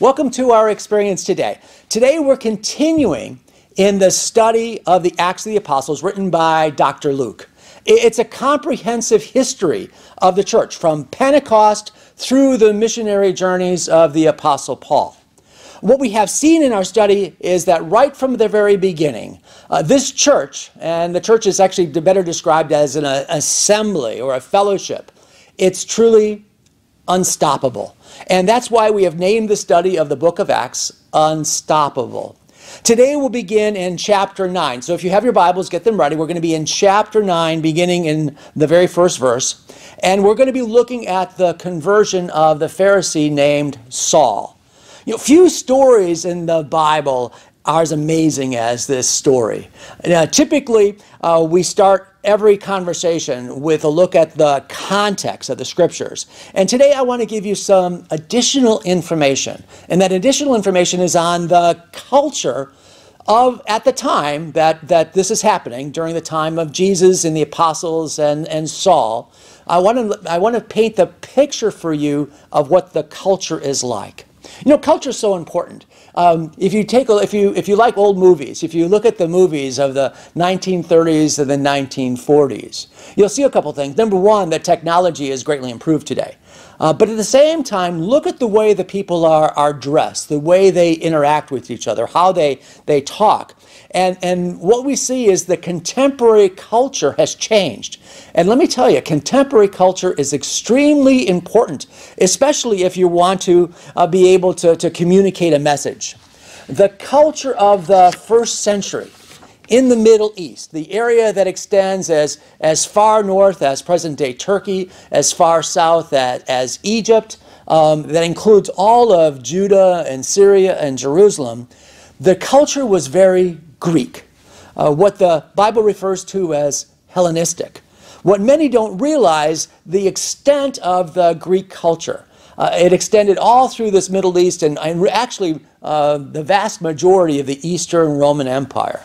Welcome to our experience today. Today we're continuing in the study of the Acts of the Apostles written by Dr. Luke. It's a comprehensive history of the church from Pentecost through the missionary journeys of the Apostle Paul. What we have seen in our study is that right from the very beginning, uh, this church, and the church is actually better described as an uh, assembly or a fellowship, it's truly unstoppable. And that's why we have named the study of the book of Acts Unstoppable. Today we'll begin in chapter 9. So if you have your Bibles, get them ready. We're going to be in chapter 9, beginning in the very first verse. And we're going to be looking at the conversion of the Pharisee named Saul. You know, few stories in the Bible are as amazing as this story. Now, typically, uh, we start every conversation with a look at the context of the scriptures. And today I want to give you some additional information. And that additional information is on the culture of at the time that, that this is happening, during the time of Jesus and the apostles and, and Saul. I want, to, I want to paint the picture for you of what the culture is like. You know, culture is so important. Um, if you take if you if you like old movies, if you look at the movies of the 1930s and the 1940s, you'll see a couple things. Number one, that technology is greatly improved today. Uh, but at the same time, look at the way the people are, are dressed, the way they interact with each other, how they, they talk. And, and what we see is the contemporary culture has changed. And let me tell you, contemporary culture is extremely important, especially if you want to uh, be able to, to communicate a message. The culture of the first century in the Middle East, the area that extends as, as far north as present day Turkey, as far south as, as Egypt, um, that includes all of Judah and Syria and Jerusalem, the culture was very Greek, uh, what the Bible refers to as Hellenistic. What many don't realize the extent of the Greek culture. Uh, it extended all through this Middle East and, and actually uh, the vast majority of the Eastern Roman Empire.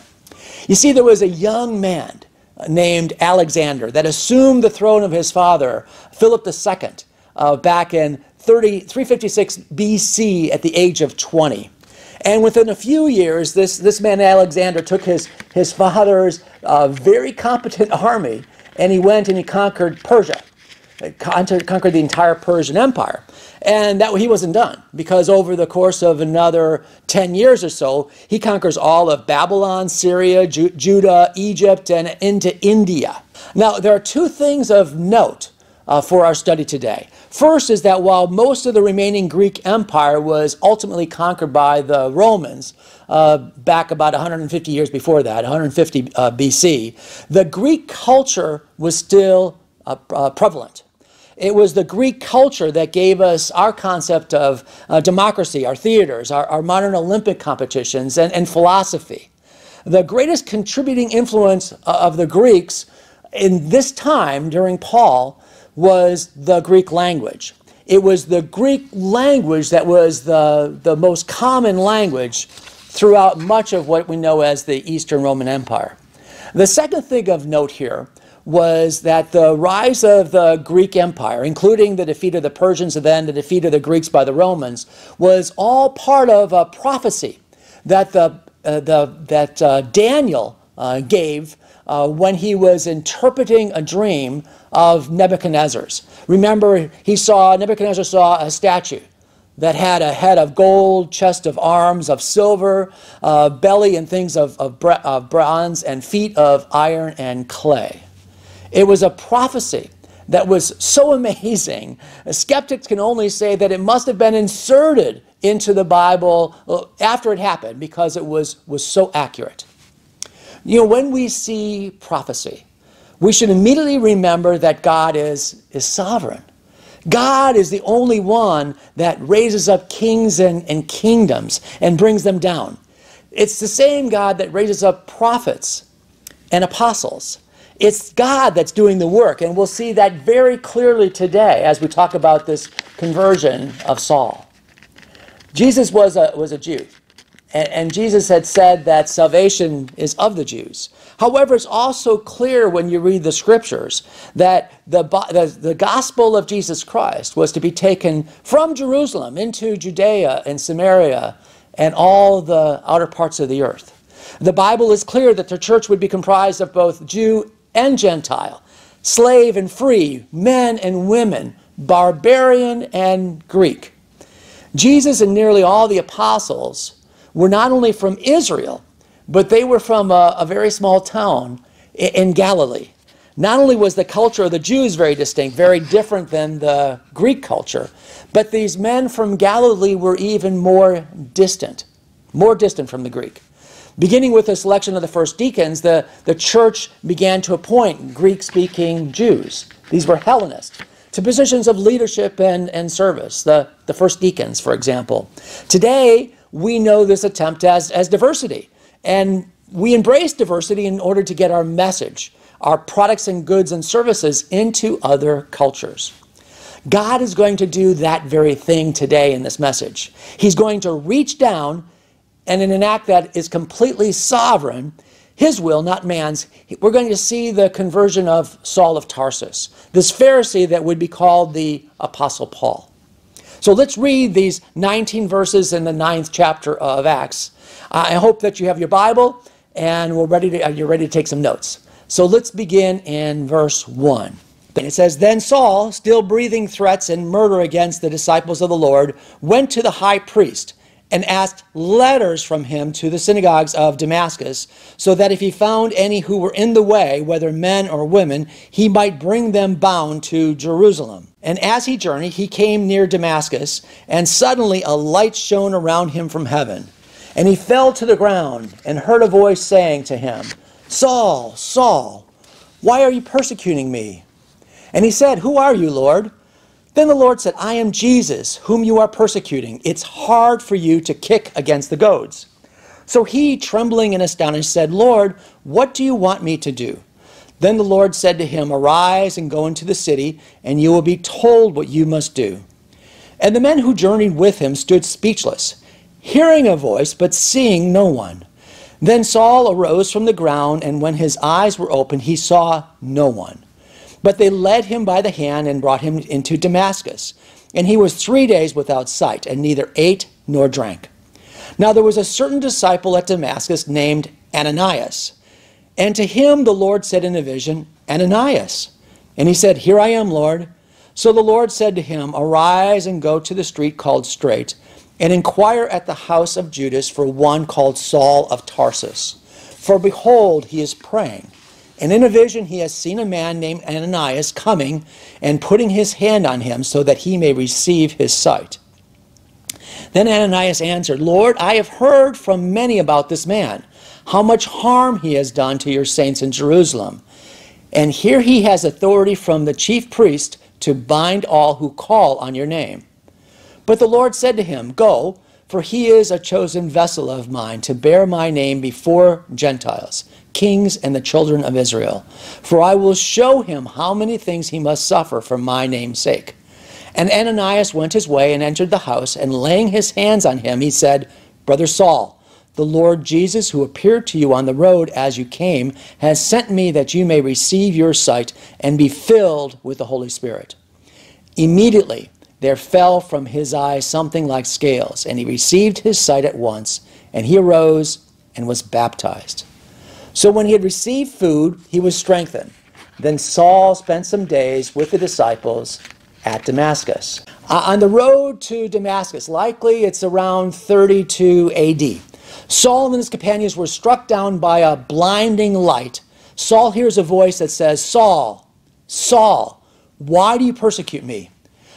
You see, there was a young man named Alexander that assumed the throne of his father, Philip II, uh, back in 30, 356 BC at the age of 20. And within a few years, this, this man Alexander took his, his father's uh, very competent army and he went and he conquered Persia, conquered the entire Persian Empire. And that he wasn't done because over the course of another 10 years or so, he conquers all of Babylon, Syria, Ju Judah, Egypt, and into India. Now, there are two things of note uh, for our study today. First is that while most of the remaining Greek Empire was ultimately conquered by the Romans, uh, back about 150 years before that, 150 uh, BC, the Greek culture was still uh, uh, prevalent. It was the Greek culture that gave us our concept of uh, democracy, our theaters, our, our modern Olympic competitions, and, and, philosophy. The greatest contributing influence of the Greeks in this time during Paul was the Greek language. It was the Greek language that was the, the most common language throughout much of what we know as the Eastern Roman Empire. The second thing of note here was that the rise of the Greek Empire, including the defeat of the Persians and then the defeat of the Greeks by the Romans, was all part of a prophecy that, the, uh, the, that uh, Daniel uh, gave uh, when he was interpreting a dream of Nebuchadnezzar's. Remember, he saw, Nebuchadnezzar saw a statue that had a head of gold, chest of arms of silver, uh, belly and things of, of, of bronze, and feet of iron and clay. It was a prophecy that was so amazing. Skeptics can only say that it must have been inserted into the Bible uh, after it happened because it was, was so accurate. You know, when we see prophecy, we should immediately remember that God is, is sovereign. God is the only one that raises up kings and, and kingdoms and brings them down. It's the same God that raises up prophets and apostles. It's God that's doing the work, and we'll see that very clearly today as we talk about this conversion of Saul. Jesus was a, was a Jew, And, and Jesus had said that salvation is of the Jews. However, it's also clear when you read the scriptures that the, the, the, gospel of Jesus Christ was to be taken from Jerusalem into Judea and Samaria and all the outer parts of the earth. The Bible is clear that the church would be comprised of both Jew and Gentile, slave and free, men and women, barbarian and Greek. Jesus and nearly all the apostles were not only from Israel, but they were from a, a very small town in Galilee. Not only was the culture of the Jews very distinct, very different than the Greek culture, but these men from Galilee were even more distant, more distant from the Greek. Beginning with the selection of the first deacons, the, the church began to appoint Greek speaking Jews. These were Hellenists to positions of leadership and, and service, the, the first deacons, for example. Today, we know this attempt as, as diversity. And we embrace diversity in order to get our message, our products and goods and services into other cultures. God is going to do that very thing today in this message. He's going to reach down and in an act that is completely sovereign, his will, not man's, we're going to see the conversion of Saul of Tarsus, this Pharisee that would be called the Apostle Paul. So let's read these 19 verses in the ninth chapter of Acts. I hope that you have your Bible and we're ready to, uh, you're ready to take some notes. So let's begin in verse 1. And It says, Then Saul, still breathing threats and murder against the disciples of the Lord, went to the high priest and asked letters from him to the synagogues of Damascus, so that if he found any who were in the way, whether men or women, he might bring them bound to Jerusalem. And as he journeyed, he came near Damascus, and suddenly a light shone around him from heaven. And he fell to the ground and heard a voice saying to him, Saul, Saul, why are you persecuting me? And he said, Who are you, Lord? Then the Lord said, I am Jesus, whom you are persecuting. It's hard for you to kick against the goads. So he, trembling and astonished, said, Lord, what do you want me to do? Then the Lord said to him, Arise and go into the city, and you will be told what you must do. And the men who journeyed with him stood speechless hearing a voice, but seeing no one. Then Saul arose from the ground, and when his eyes were opened, he saw no one. But they led him by the hand and brought him into Damascus. And he was three days without sight, and neither ate nor drank. Now there was a certain disciple at Damascus named Ananias. And to him the Lord said in a vision, Ananias. And he said, Here I am, Lord. So the Lord said to him, Arise and go to the street called Straight and inquire at the house of Judas for one called Saul of Tarsus. For behold, he is praying. And in a vision, he has seen a man named Ananias coming and putting his hand on him so that he may receive his sight. Then Ananias answered, Lord, I have heard from many about this man, how much harm he has done to your saints in Jerusalem. And here he has authority from the chief priest to bind all who call on your name. But the Lord said to him, Go, for he is a chosen vessel of mine to bear my name before Gentiles, kings, and the children of Israel. For I will show him how many things he must suffer for my name's sake. And Ananias went his way and entered the house, and laying his hands on him, he said, Brother Saul, the Lord Jesus, who appeared to you on the road as you came, has sent me that you may receive your sight and be filled with the Holy Spirit. Immediately, there fell from his eyes something like scales, and he received his sight at once, and he arose and was baptized. So when he had received food, he was strengthened. Then Saul spent some days with the disciples at Damascus. Uh, on the road to Damascus, likely it's around 32 AD, Saul and his companions were struck down by a blinding light. Saul hears a voice that says, Saul, Saul, why do you persecute me?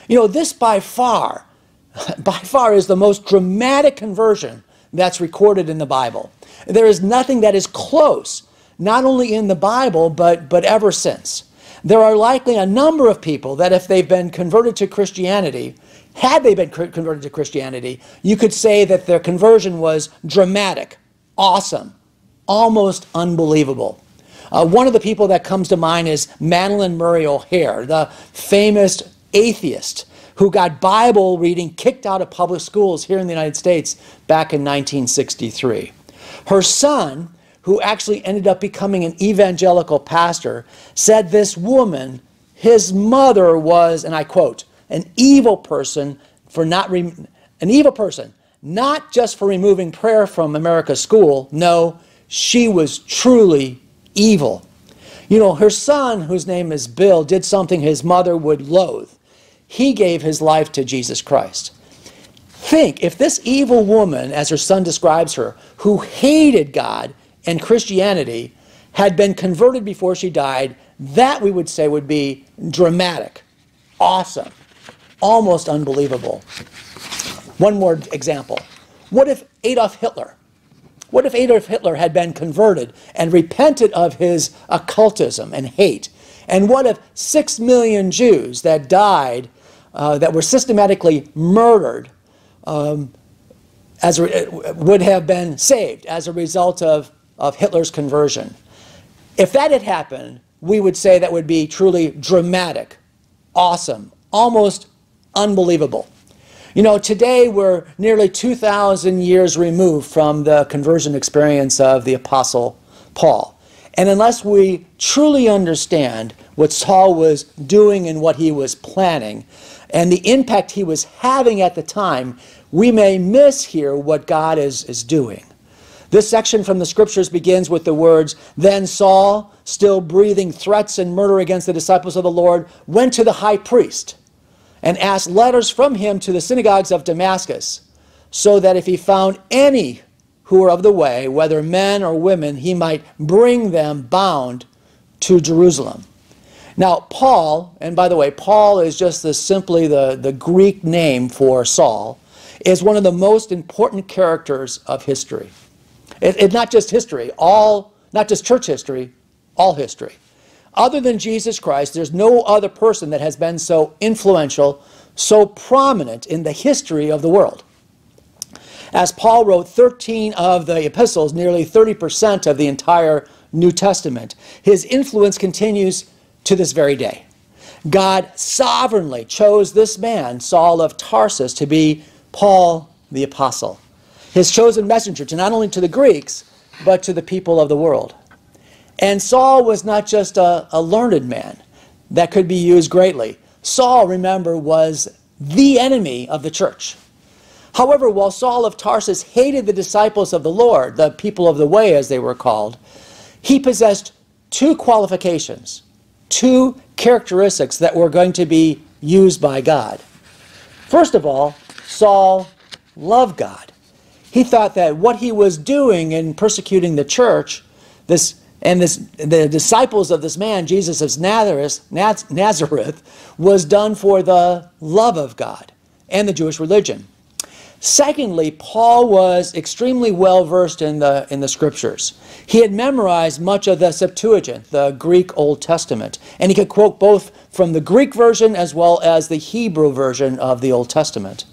You know, this by far, by far is the most dramatic conversion that's recorded in the Bible. There is nothing that is close, not only in the Bible, but, but ever since. There are likely a number of people that, if they've been converted to Christianity, had they been converted to Christianity, you could say that their conversion was dramatic, awesome, almost unbelievable. Uh, one of the people that comes to mind is Madalyn Murray O'Hair, the famous atheist who got Bible reading kicked out of public schools here in the United States back in 1963. Her son, who actually ended up becoming an evangelical pastor, said this woman, his mother was, and I quote, an evil person for not an evil person, not just for removing prayer from America's school. No, she was truly evil. You know, her son, whose name is Bill, did something his mother would loathe. He gave his life to Jesus Christ. Think if this evil woman, as her son describes her, who hated God and Christianity, had been converted before she died, that we would say would be dramatic, awesome, almost unbelievable. One more example. What if Adolf Hitler, what if Adolf Hitler had been converted and repented of his occultism and hate? And what if six million Jews that died, uh, that were systematically murdered, um, as would have been saved as a result of, of Hitler's conversion? If that had happened, we would say that would be truly dramatic, awesome, almost unbelievable. You know, today we're nearly 2,000 years removed from the conversion experience of the Apostle Paul. And unless we truly understand what Saul was doing and what he was planning and the impact he was having at the time, we may miss here what God is, is doing. This section from the scriptures begins with the words Then Saul, still breathing threats and murder against the disciples of the Lord, went to the high priest and asked letters from him to the synagogues of Damascus, so that if he found any who were of the way, whether men or women, he might bring them bound to Jerusalem. Now, Paul, and by the way, Paul is just the, simply the, the Greek name for Saul, is one of the most important characters of history. It's it, not just history, all, not just church history, all history. Other than Jesus Christ, there's no other person that has been so influential, so prominent in the history of the world. As Paul wrote 13 of the epistles, nearly 30% of the entire New Testament, his influence continues to this very day. God sovereignly chose this man, Saul of Tarsus, to be Paul the Apostle, his chosen messenger to not only to the Greeks, but to the people of the world. And Saul was not just a, a learned man that could be used greatly. Saul, remember, was the enemy of the church. However, while Saul of Tarsus hated the disciples of the Lord, the people of the way as they were called, he possessed two qualifications, two characteristics that were going to be used by God. First of all, Saul loved God. He thought that what he was doing in persecuting the church, this and this, the disciples of this man, Jesus of Nazareth, was done for the love of God and the Jewish religion. Secondly, Paul was extremely well versed in the, in the scriptures. He had memorized much of the Septuagint, the Greek Old Testament, and he could quote both from the Greek version as well as the Hebrew version of the Old Testament.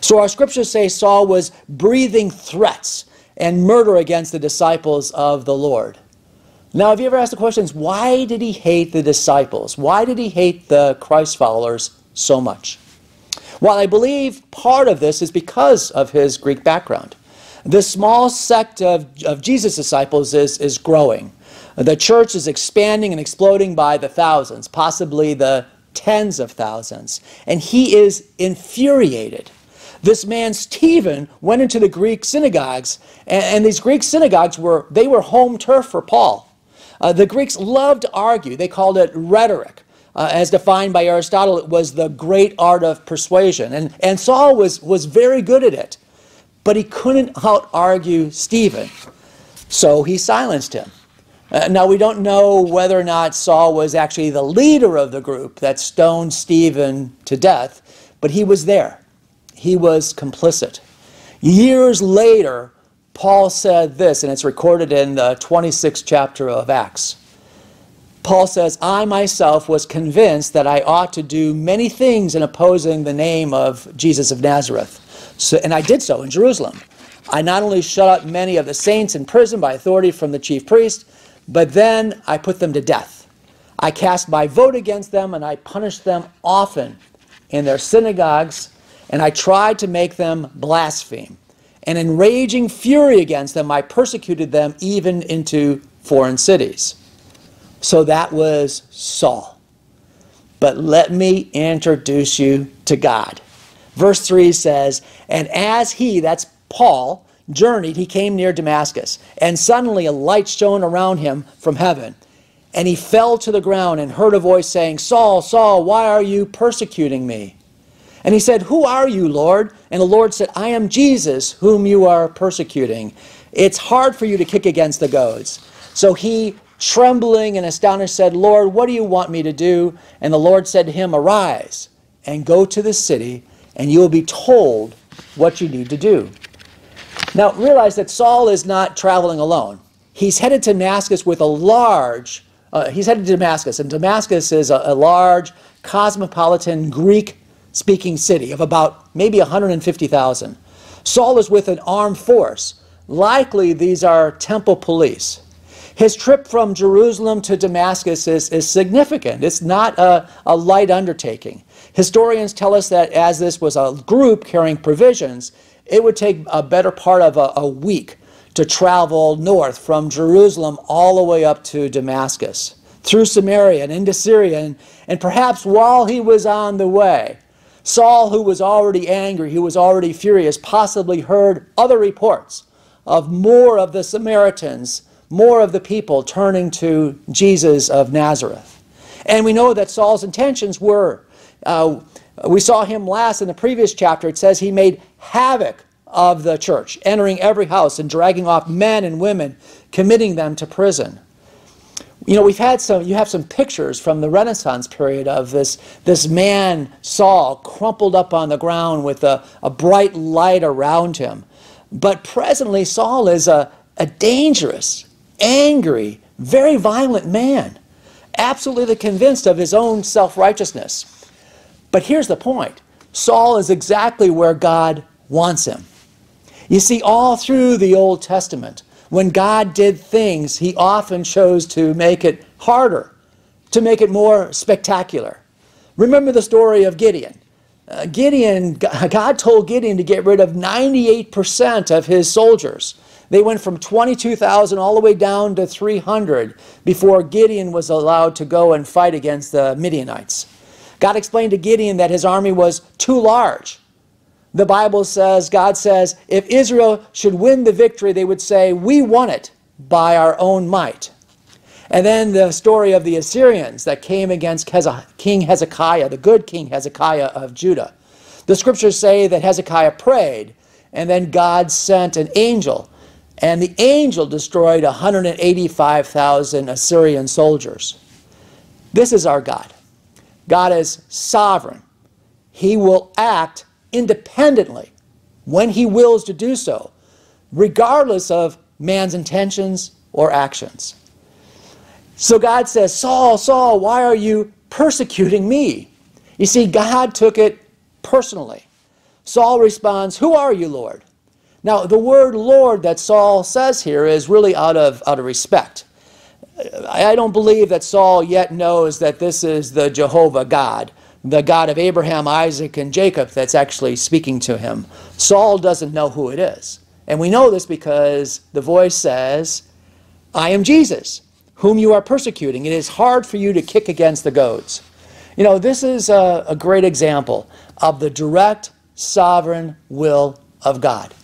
So our scriptures say Saul was breathing threats and murder against the disciples of the Lord. Now, have you ever asked the questions, why did he hate the disciples? Why did he hate the Christ followers so much? Well, I believe part of this is because of his Greek background. The small sect of, of Jesus' disciples is, is growing. The church is expanding and exploding by the thousands, possibly the tens of thousands. And he is infuriated. This man Stephen went into the Greek synagogues, and, and these Greek synagogues were they were home turf for Paul. Uh, the Greeks loved to argue. They called it rhetoric. Uh, as defined by Aristotle, it was the great art of persuasion. And, and Saul was, was very good at it, but he couldn't out argue Stephen. So he silenced him. Uh, now, we don't know whether or not Saul was actually the leader of the group that stoned Stephen to death, but he was there. He was complicit. Years later, Paul said this, and it's recorded in the 26th chapter of Acts. Paul says, I myself was convinced that I ought to do many things in opposing the name of Jesus of Nazareth. So, and I did so in Jerusalem. I not only shut up many of the saints in prison by authority from the chief priest, but then I put them to death. I cast my vote against them and I punished them often in their synagogues, and I tried to make them blaspheme. And in raging fury against them, I persecuted them even into foreign cities. So that was Saul. But let me introduce you to God. Verse 3 says, And as he, that's Paul, journeyed, he came near Damascus, and suddenly a light shone around him from heaven. And he fell to the ground and heard a voice saying, Saul, Saul, why are you persecuting me? And he said, Who are you, Lord? And the Lord said, I am Jesus, whom you are persecuting. It's hard for you to kick against the goads. So he, trembling and astonished, said, Lord, what do you want me to do? And the Lord said to him, Arise and go to the city, and you will be told what you need to do. Now, realize that Saul is not traveling alone. He's headed to Damascus with a large, uh, he's headed to Damascus, and Damascus is a, a large, cosmopolitan Greek speaking city of about maybe 150,000. Saul is with an armed force. Likely, these are temple police. His trip from Jerusalem to Damascus is, is significant. It's not a, a light undertaking. Historians tell us that as this was a group carrying provisions, it would take a better part of a, a week to travel north from Jerusalem all the way up to Damascus, through Samaria and into Syria. And, and perhaps while he was on the way, Saul, who was already angry, who was already furious, possibly heard other reports of more of the Samaritans, more of the people turning to Jesus of Nazareth. And we know that Saul's intentions were uh, we saw him last in the previous chapter. It says he made havoc of the church, entering every house and dragging off men and women, committing them to prison. You know, we've had some, you have some pictures from the Renaissance period of this, this man, Saul, crumpled up on the ground with a, a bright light around him. But presently, Saul is a, a dangerous, angry, very violent man, absolutely convinced of his own self righteousness. But here's the point Saul is exactly where God wants him. You see, all through the Old Testament, when God did things, he often chose to make it harder, to make it more spectacular. Remember the story of Gideon. Uh, Gideon, God told Gideon to get rid of 98% of his soldiers. They went from 22,000 all the way down to 300 before Gideon was allowed to go and fight against the Midianites. God explained to Gideon that his army was too large. The Bible says, God says, if Israel should win the victory, they would say, We won it by our own might. And then the story of the Assyrians that came against King Hezekiah, the good King Hezekiah of Judah. The scriptures say that Hezekiah prayed, and then God sent an angel, and the angel destroyed 185,000 Assyrian soldiers. This is our God. God is sovereign. He will act independently when he wills to do so, regardless of man's intentions or actions. So God says, Saul, Saul, why are you persecuting me? You see, God took it personally. Saul responds, Who are you, Lord? Now, the word Lord that Saul says here is really out of, out of respect. I don't believe that Saul yet knows that this is the Jehovah God, the God of Abraham, Isaac, and Jacob that's actually speaking to him. Saul doesn't know who it is. And we know this because the voice says, I am Jesus, whom you are persecuting. It is hard for you to kick against the goads. You know, this is a, a great example of the direct, sovereign will of God.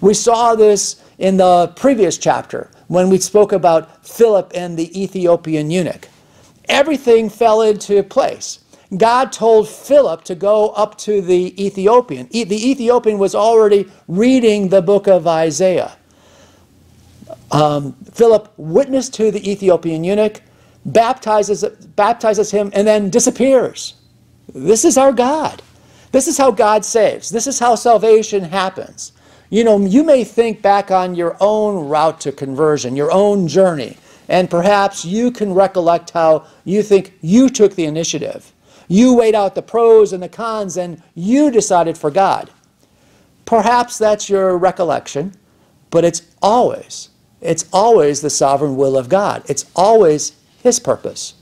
We saw this in the previous chapter when we spoke about Philip and the Ethiopian eunuch. Everything fell into place. God told Philip to go up to the Ethiopian. the Ethiopian was already reading the book of Isaiah. Um, Philip witnessed to the Ethiopian eunuch, baptizes, baptizes him, and then disappears. This is our God. This is how God saves. This is how salvation happens. You know, you may think back on your own route to conversion, your own journey, and perhaps you can recollect how you think you took the initiative. You weighed out the pros and the cons and you decided for God. Perhaps that's your recollection, but it's always, it's always the sovereign will of God. It's always His purpose.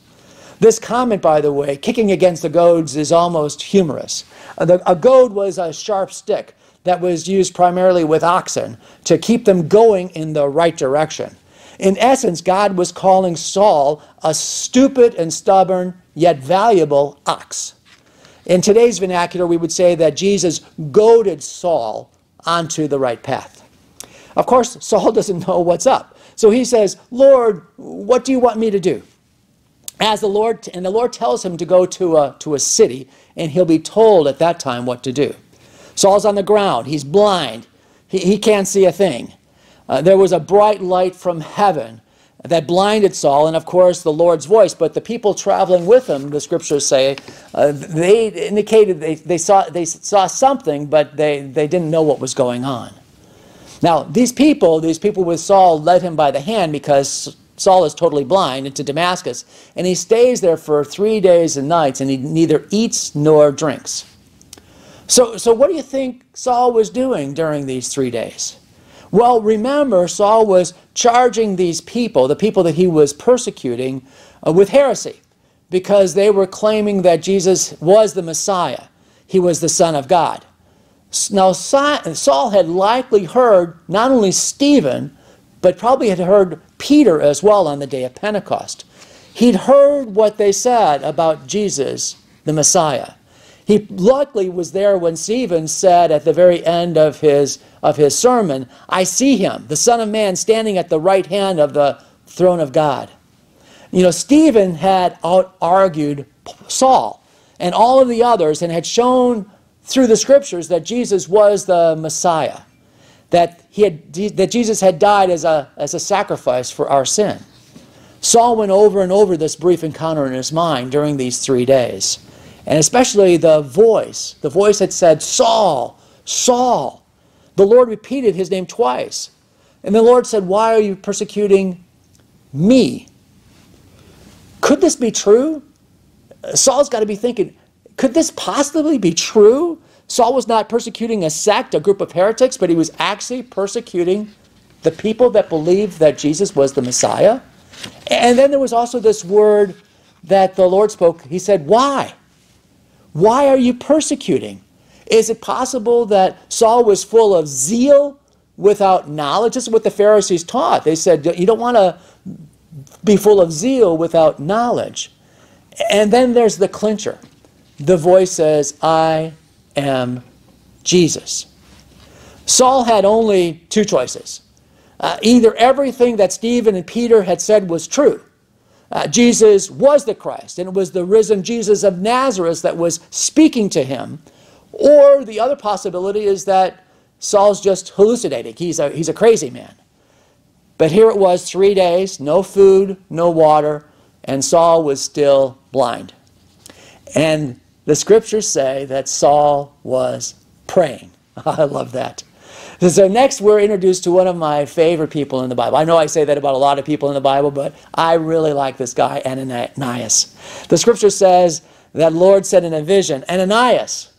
This comment, by the way, kicking against the goads, is almost humorous. Uh, a goad was a sharp stick that was used primarily with oxen to keep them going in the right direction. In essence, God was calling Saul a stupid and stubborn, yet valuable ox. In today's vernacular, we would say that Jesus goaded Saul onto the right path. Of course, Saul doesn't know what's up. So he says, Lord, what do you want me to do? As the Lord, and the Lord tells him to go to a, to a city, and he'll be told at that time what to do. Saul's on the ground. He's blind. He, he can't see a thing. Uh, there was a bright light from heaven that blinded Saul, and of course the Lord's voice. But the people traveling with him, the scriptures say, uh, they indicated they, they, saw, they saw something, but they, they didn't know what was going on. Now, these people, these people with Saul, led him by the hand because Saul is totally blind into Damascus, and he stays there for three days and nights, and he neither eats nor drinks. So, so what do you think Saul was doing during these three days? Well, remember, Saul was charging these people, the people that he was persecuting, uh, with heresy because they were claiming that Jesus was the Messiah. He was the Son of God. Now, Saul had likely heard not only Stephen, but probably had heard Peter as well on the day of Pentecost. He'd heard what they said about Jesus, the Messiah. He luckily was there when Stephen said at the very end of his, of his sermon, I see him, the Son of Man, standing at the right hand of the throne of God. You know, Stephen had out argued Saul and all of the others and had shown through the scriptures that Jesus was the Messiah, that, he had, that Jesus had died as a, as a sacrifice for our sin. Saul went over and over this brief encounter in his mind during these three days. And especially the voice. The voice had said, Saul, Saul. The Lord repeated his name twice. And the Lord said, Why are you persecuting me? Could this be true? Saul's got to be thinking, could this possibly be true? Saul was not persecuting a sect, a group of heretics, but he was actually persecuting the people that believed that Jesus was the Messiah. And then there was also this word that the Lord spoke. He said, Why? Why are you persecuting? Is it possible that Saul was full of zeal without knowledge? This is what the Pharisees taught. They said, you don't want to be full of zeal without knowledge. And then there's the clincher. The voice says, I am Jesus. Saul had only two choices. Uh, either everything that Stephen and Peter had said was true, uh, Jesus was the Christ, and it was the risen Jesus of Nazareth that was speaking to him. Or the other possibility is that Saul's just hallucinating. He's a, he's a crazy man. But here it was three days, no food, no water, and Saul was still blind. And the scriptures say that Saul was praying. I love that. So next we're introduced to one of my favorite people in the Bible. I know I say that about a lot of people in the Bible, but I really like this guy, Ananias. The scripture says that Lord said in a vision, Ananias.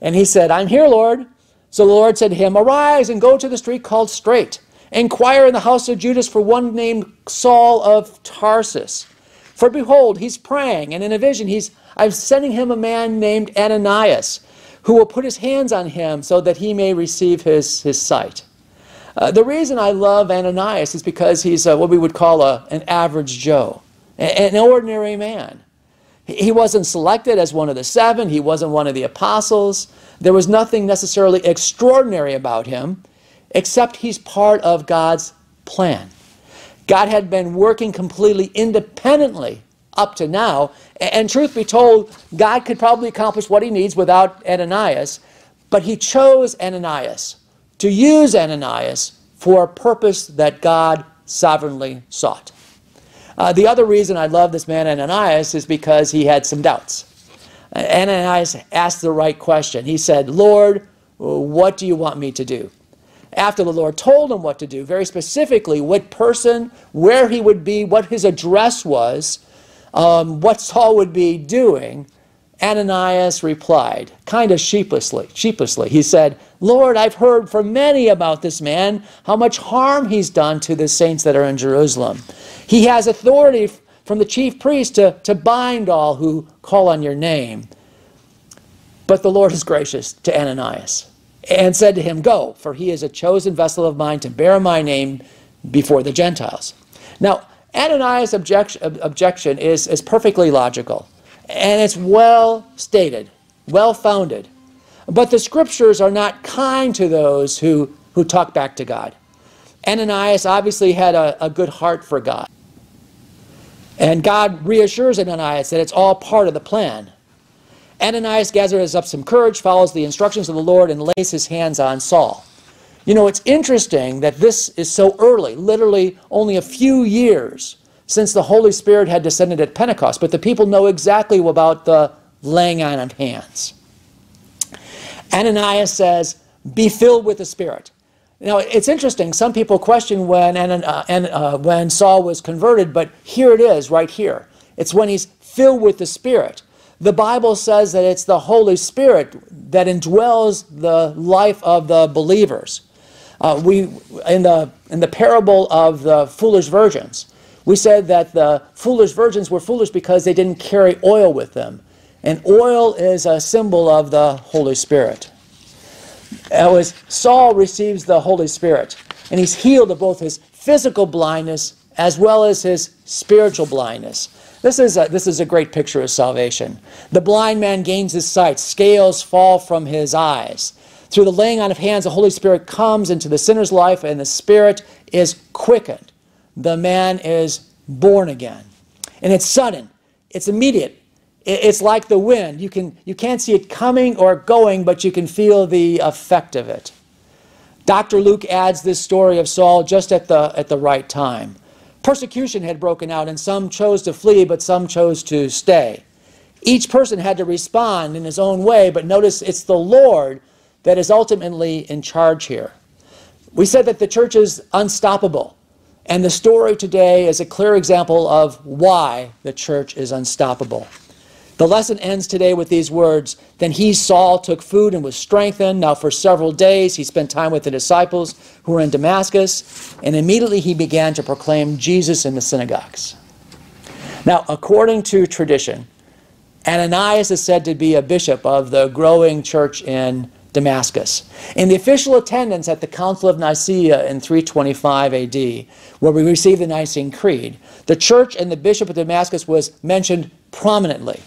And he said, I'm here, Lord. So the Lord said to him, Arise and go to the street called Straight. Inquire in the house of Judas for one named Saul of Tarsus. For behold, he's praying, and in a vision he's I'm sending him a man named Ananias who will put his hands on him so that he may receive his, his sight. Uh, the reason I love Ananias is because he's what we would call a, an average Joe, an ordinary man. He wasn't selected as one of the seven, he wasn't one of the apostles. There was nothing necessarily extraordinary about him, except he's part of God's plan. God had been working completely independently up to now. And truth be told, God could probably accomplish what he needs without Ananias, but he chose Ananias to use Ananias for a purpose that God sovereignly sought. Uh, the other reason I love this man Ananias is because he had some doubts. Ananias asked the right question. He said, Lord, what do you want me to do? After the Lord told him what to do, very specifically, what person, where he would be, what his address was, um, what Saul would be doing, Ananias replied, kind of sheepishly, sheepishly. He said, Lord, I've heard from many about this man, how much harm he's done to the saints that are in Jerusalem. He has authority from the chief priest to, to bind all who call on your name. But the Lord is gracious to Ananias and said to him, Go, for he is a chosen vessel of mine to bear my name before the Gentiles. Now, Ananias' objection, objection is, is perfectly logical, and it's well stated, well founded. But the scriptures are not kind to those who, who talk back to God. Ananias obviously had a, a good heart for God. And God reassures Ananias that it's all part of the plan. Ananias gathers up some courage, follows the instructions of the Lord, and lays his hands on Saul. You know, it's interesting that this is so early, literally only a few years since the Holy Spirit had descended at Pentecost, but the people know exactly about the laying on of hands. Ananias says, Be filled with the Spirit. Now, it's interesting. Some people question when, and, uh, and, uh, when Saul was converted, but here it is, right here. It's when he's filled with the Spirit. The Bible says that it's the Holy Spirit that indwells the life of the believers. Uh, we, in, the, in the parable of the foolish virgins, we said that the foolish virgins were foolish because they didn't carry oil with them. And oil is a symbol of the Holy Spirit. That was Saul receives the Holy Spirit, and he's healed of both his physical blindness as well as his spiritual blindness. This is, a, this is a great picture of salvation. The blind man gains his sight, scales fall from his eyes. Through the laying on of hands, the Holy Spirit comes into the sinner's life, and the Spirit is quickened. The man is born again. And it's sudden, it's immediate, it's like the wind. You, can, you can't see it coming or going, but you can feel the effect of it. Dr. Luke adds this story of Saul just at the, at the right time. Persecution had broken out, and some chose to flee, but some chose to stay. Each person had to respond in his own way, but notice it's the Lord that is ultimately in charge here. We said that the church is unstoppable, and the story today is a clear example of why the church is unstoppable. The lesson ends today with these words Then he, Saul, took food and was strengthened. Now, for several days, he spent time with the disciples who were in Damascus, and immediately he began to proclaim Jesus in the synagogues. Now, according to tradition, Ananias is said to be a bishop of the growing church in Damascus. In the official attendance at the Council of Nicaea in 325 AD, where we received the Nicene Creed, the church and the bishop of Damascus was mentioned prominently.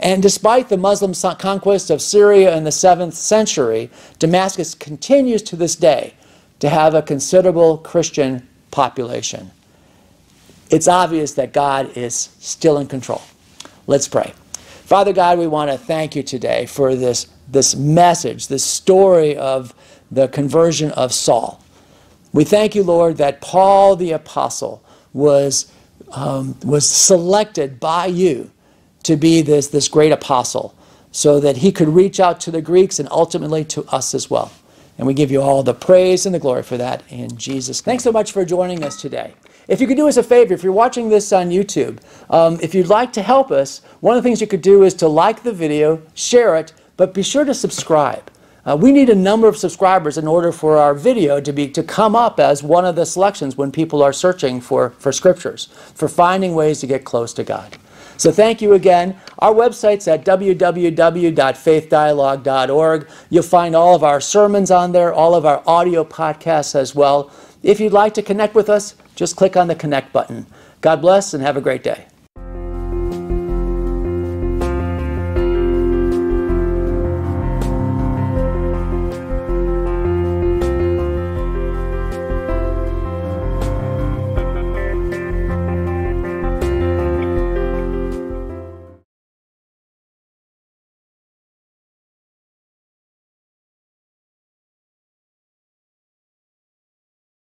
And despite the Muslim conquest of Syria in the 7th century, Damascus continues to this day to have a considerable Christian population. It's obvious that God is still in control. Let's pray. Father God, we want to thank you today for this, this message, this story of the conversion of Saul. We thank you, Lord, that Paul the Apostle was, um, was selected by you to be this, this great apostle so that he could reach out to the Greeks and ultimately to us as well. And we give you all the praise and the glory for that in Jesus' name. Thanks so much for joining us today. If you could do us a favor, if you're watching this on YouTube, um, if you'd like to help us, one of the things you could do is to like the video, share it, but be sure to subscribe. Uh, we need a number of subscribers in order for our video to be to come up as one of the selections when people are searching for, for scriptures, for finding ways to get close to God. So thank you again. Our website's at www.faithdialogue.org. You'll find all of our sermons on there, all of our audio podcasts as well. If you'd like to connect with us, just click on the connect button. God bless and have a great day.